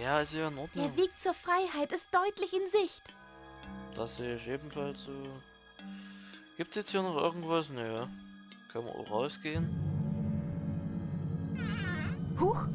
Ja, ist ja in Ordnung. Der Weg zur Freiheit ist deutlich in Sicht. Das sehe ich ebenfalls so. Gibt es jetzt hier noch irgendwas? Nö. Können wir auch rausgehen? Huch,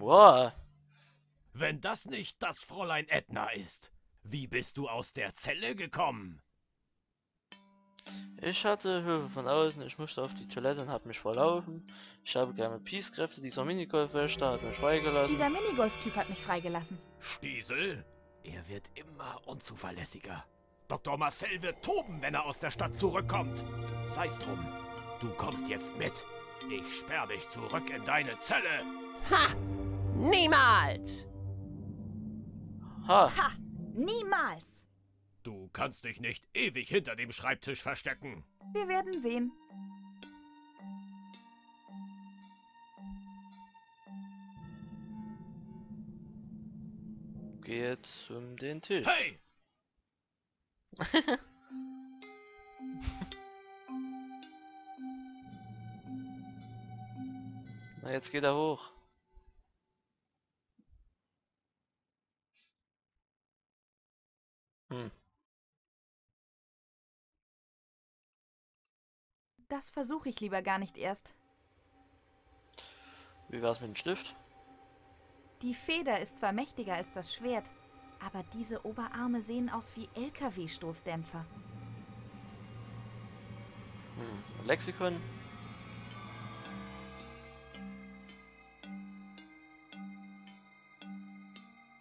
Wow. Wenn das nicht das Fräulein Edna ist, wie bist du aus der Zelle gekommen? Ich hatte Hilfe von außen, ich musste auf die Toilette und habe mich verlaufen. Ich habe gerne Peace-Kräfte, dieser Minigolf-Wächter hat mich freigelassen. dieser Minigolf-Typ hat mich freigelassen. Stiesel? Er wird immer unzuverlässiger. Dr. Marcel wird toben, wenn er aus der Stadt zurückkommt. Sei's drum. Du kommst jetzt mit. Ich sperr dich zurück in deine Zelle. Ha! Niemals! Ha! Ha! Niemals! Du kannst dich nicht ewig hinter dem Schreibtisch verstecken. Wir werden sehen. Geht um den Tisch. Hey! Na, jetzt geht er hoch. Das versuche ich lieber gar nicht erst. Wie wär's mit dem Stift? Die Feder ist zwar mächtiger als das Schwert, aber diese Oberarme sehen aus wie LKW-Stoßdämpfer. Hm. Lexikon?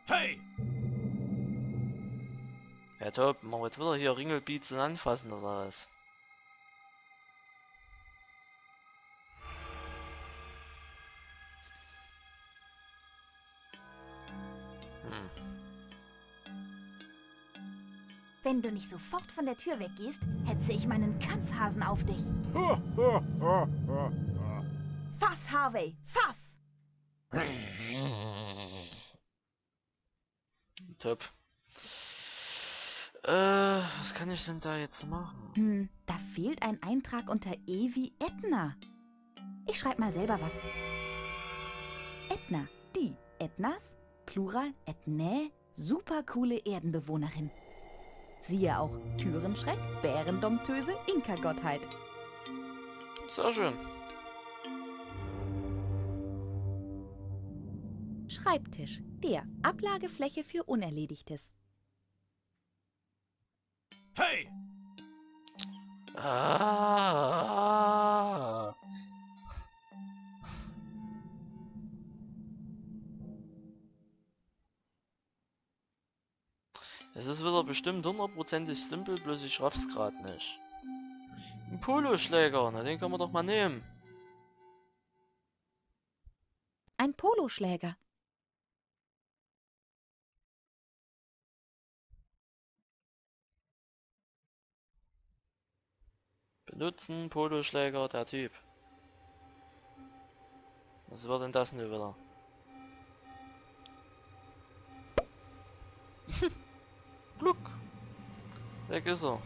Hey! Ja top, machen wir jetzt wieder hier Ringelbeats und anfassen oder was? Wenn du nicht sofort von der Tür weggehst, hetze ich meinen Kampfhasen auf dich. Fass, Harvey, fass! Top. Äh, was kann ich denn da jetzt machen? Hm, da fehlt ein Eintrag unter E wie Edna. Ich schreib mal selber was. Edna, die Ednas, Plural Ednä, supercoole Erdenbewohnerin. Siehe auch Türenschreck, Bärendomptöse, Inka-Gottheit. Sehr schön. Schreibtisch, der Ablagefläche für Unerledigtes. Hey! Ah. Es ist wieder bestimmt hundertprozentig simpel, bloß ich raff's grad nicht. Ein Poloschläger, na den kann man doch mal nehmen. Ein Poloschläger. Benutzen, Poloschläger, der Typ. Was wird denn das nun wieder? Weg ist er.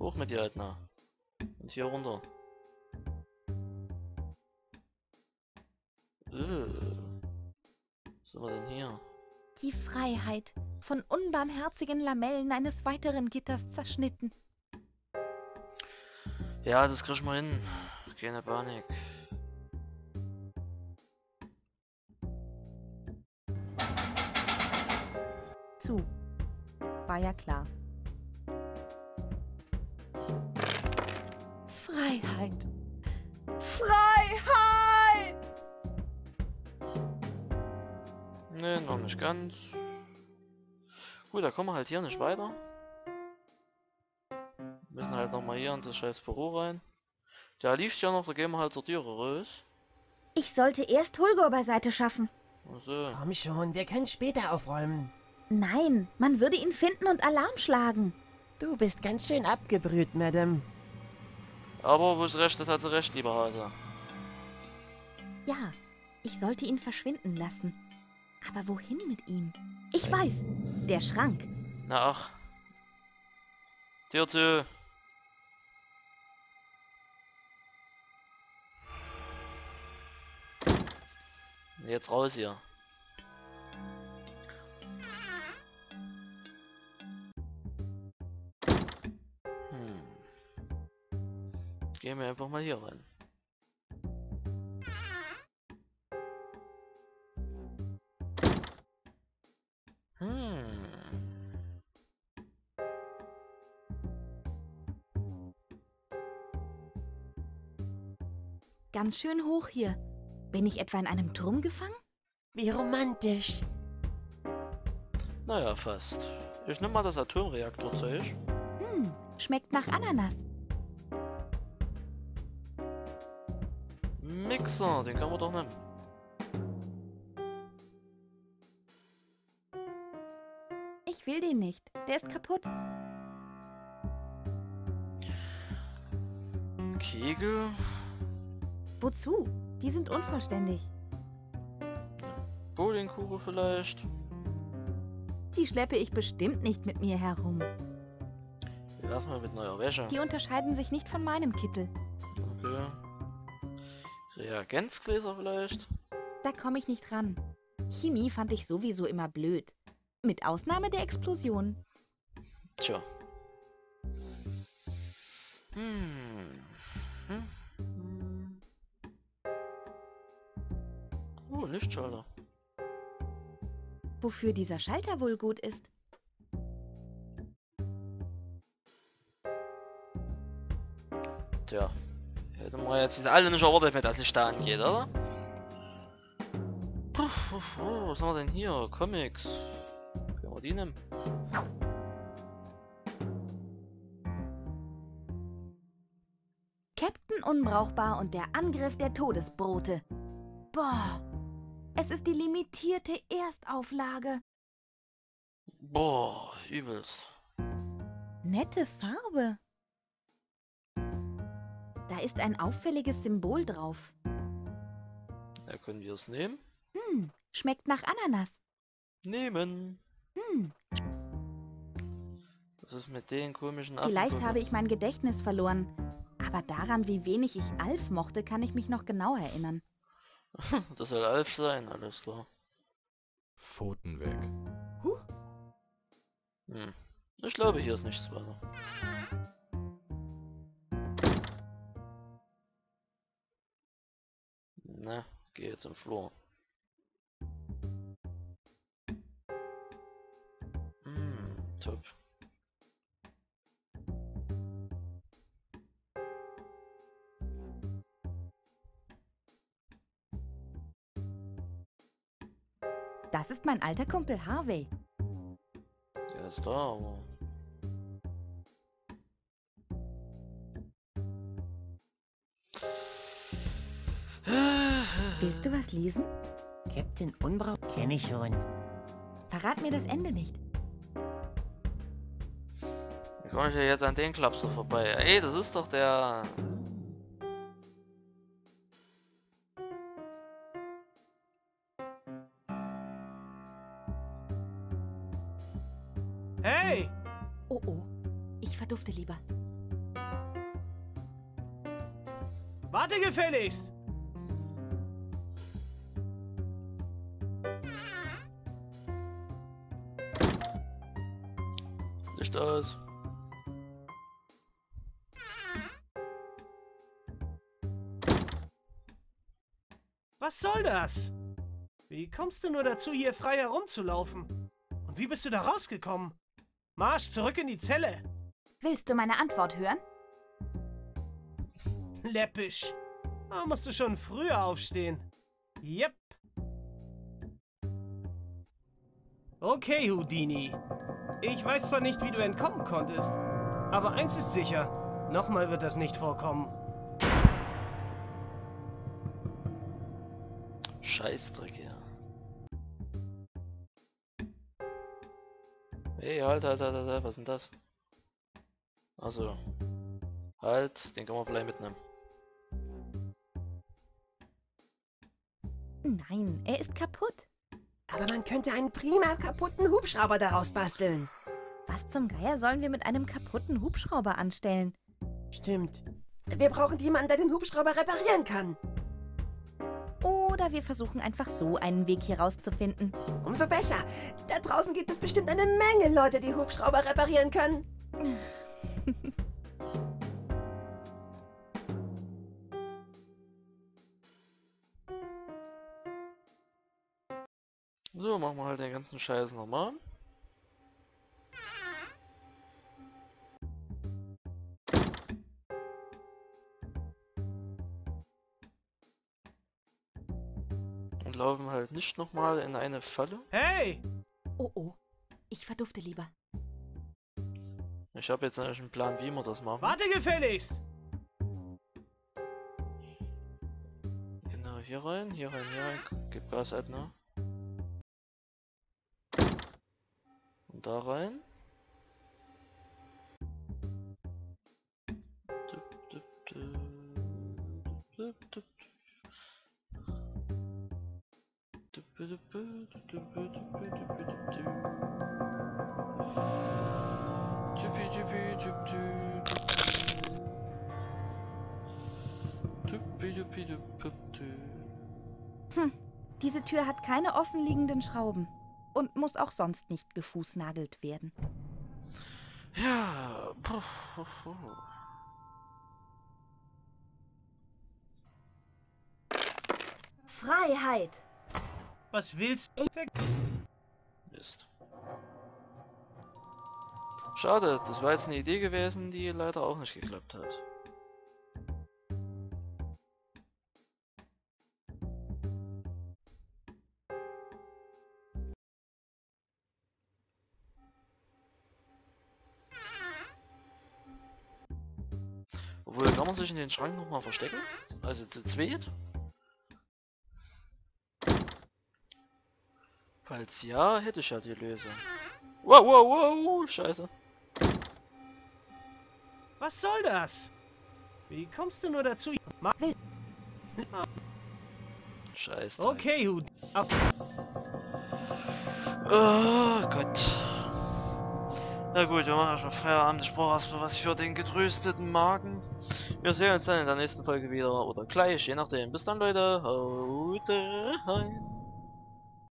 Hoch mit dir, Edna. Und hier runter. Äh. Was sind wir denn hier? Die Freiheit, von unbarmherzigen Lamellen eines weiteren Gitters zerschnitten. Ja, das krieg ich mal hin. Keine Panik. Zu. War ja klar. Ganz. Gut, da kommen wir halt hier nicht weiter. Müssen halt nochmal hier in das scheiß Büro rein. Der lief ja noch, da gehen wir halt zur Türe raus. Ich sollte erst Hulgor beiseite schaffen. Also, Komm schon, wir können später aufräumen. Nein, man würde ihn finden und Alarm schlagen. Du bist ganz schön abgebrüht, Madame. aber wo es recht ist, hat sie recht, lieber Hase. Ja, ich sollte ihn verschwinden lassen. Aber wohin mit ihm? Ich weiß, der Schrank. Na ach. Tür zu. Jetzt raus hier. Hm. Gehen wir einfach mal hier rein. Ganz schön hoch hier. Bin ich etwa in einem Turm gefangen? Wie romantisch. Naja, fast. Ich nehme mal das Atomreaktorzeug. Hm, schmeckt nach Ananas. Mixer, den kann man doch nehmen. Ich will den nicht. Der ist kaputt. Kegel. Wozu? Die sind unvollständig. Bowlingkugel vielleicht. Die schleppe ich bestimmt nicht mit mir herum. Erstmal mit neuer Wäsche. Die unterscheiden sich nicht von meinem Kittel. Okay. Reagenzgläser vielleicht. Da komme ich nicht ran. Chemie fand ich sowieso immer blöd. Mit Ausnahme der Explosion. Tja. Hm. Oh, Lichtschalter. Wofür dieser Schalter wohl gut ist? Tja. Hätten wir jetzt alle nicht erwartet, wenn das Licht da angeht, oder? Puh, puh, puh, was haben wir denn hier? Comics. Können wir die nehmen? Captain Unbrauchbar und der Angriff der Todesbrote. Boah, es ist die limitierte Erstauflage. Boah, übelst. Nette Farbe. Da ist ein auffälliges Symbol drauf. Ja, können wir es nehmen? Hm, schmeckt nach Ananas. Nehmen. Hm, Was ist mit den komischen Affen? vielleicht habe ich mein Gedächtnis verloren. Aber daran, wie wenig ich Alf mochte, kann ich mich noch genau erinnern. Das soll Alf sein, alles klar. Pfoten weg. Huch, Hm. Ich glaube, hier ist nichts weiter. Na, geh jetzt im Flur. Hm, top. Das ist mein alter Kumpel Harvey. Der ist da, aber... Willst du was lesen? Captain Unbrauch kenne ich schon. Verrat mir das Ende nicht. Wie komme ich ja jetzt an den Klapser vorbei? Ey, das ist doch der... verdufte lieber. Warte gefälligst! Licht aus. Was soll das? Wie kommst du nur dazu, hier frei herumzulaufen? Und wie bist du da rausgekommen? Marsch zurück in die Zelle! Willst du meine Antwort hören? Läppisch. Da musst du schon früher aufstehen. Yep. Okay, Houdini. Ich weiß zwar nicht, wie du entkommen konntest, aber eins ist sicher. Nochmal wird das nicht vorkommen. Scheißdreck, ja. Hey, halt, halt, halt, halt, halt, was ist denn das? Also. Halt, den kann man vielleicht mitnehmen. Nein, er ist kaputt. Aber man könnte einen prima kaputten Hubschrauber daraus basteln. Was zum Geier sollen wir mit einem kaputten Hubschrauber anstellen? Stimmt. Wir brauchen jemanden, der den Hubschrauber reparieren kann. Oder wir versuchen einfach so einen Weg hier rauszufinden. Umso besser. Da draußen gibt es bestimmt eine Menge Leute, die Hubschrauber reparieren können. So, machen wir halt den ganzen Scheiß nochmal. Und laufen halt nicht nochmal in eine Falle. Hey! Oh oh, ich verdufte lieber. Ich habe jetzt nämlich einen Plan, wie wir das machen. Warte gefälligst! Genau, hier rein, hier rein, hier rein. Gib Gas, Edna. Dup, dup. Hm, diese Tür hat keine offenliegenden Schrauben und muss auch sonst nicht gefußnagelt werden. Ja. Freiheit! Was willst du? Mist. Schade, das war jetzt eine Idee gewesen, die leider auch nicht geklappt hat. Obwohl, kann man sich in den Schrank nochmal verstecken? Also zu zweit? Falls ja, hätte ich ja die Lösung. Wow, wow, wow, scheiße. Was soll das? Wie kommst du nur dazu? Scheiße. okay, Hut. Ab. Oh Gott. Na gut, wir machen schon Feierabend. Ich brauche erstmal was für den getrösteten Magen. Wir sehen uns dann in der nächsten Folge wieder oder gleich, je nachdem. Bis dann Leute, haut rein.